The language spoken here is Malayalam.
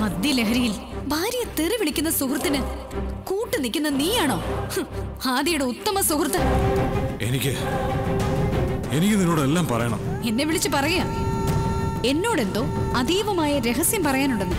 മദ്യലഹരിയിൽ ഭാര്യയെ തെറി വിളിക്കുന്ന സുഹൃത്തിന് കൂട്ടു നിൽക്കുന്ന നീയാണോ? ആദിയുടെ ഉത്തമ സുഹൃത്ത്. എനിക്ക് എനിക്ക് നിന്നോട് എല്ലാം പറയണം. എന്നെ വിളിച്ച് പറയാ എന്നോടെന്തോ അതീവമായ രഹസ്യം പറയാനുണ്ടെന്ന്.